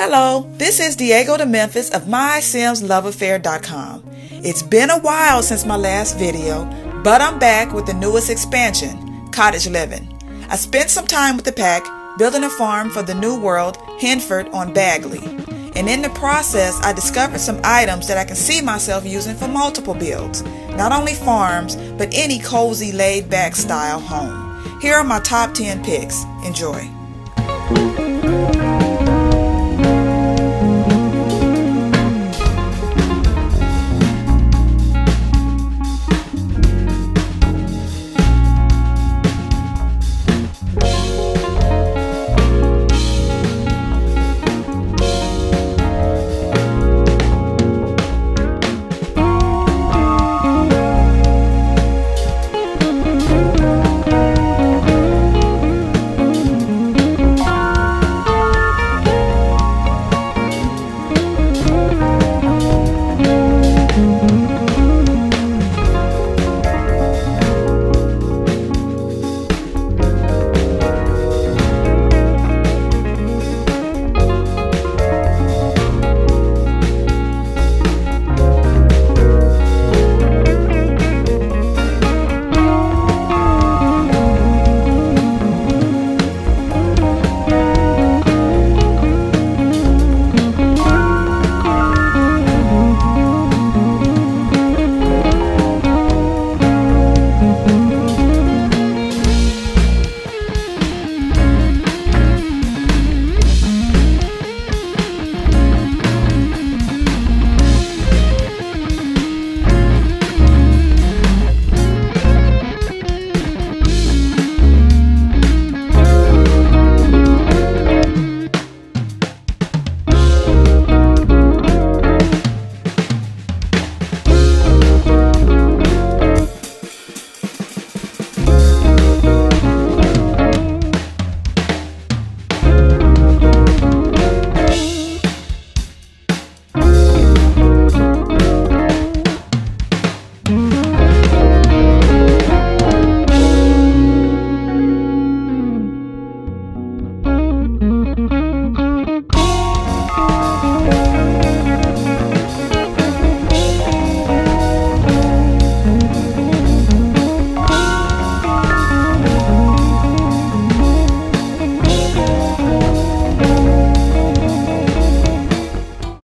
Hello, this is Diego2Memphis of MySimsLoveAffair.com. It's been a while since my last video, but I'm back with the newest expansion, Cottage Living. I spent some time with the pack building a farm for the new world, Henford on Bagley. And in the process, I discovered some items that I can see myself using for multiple builds. Not only farms, but any cozy laid back style home. Here are my top 10 picks. Enjoy.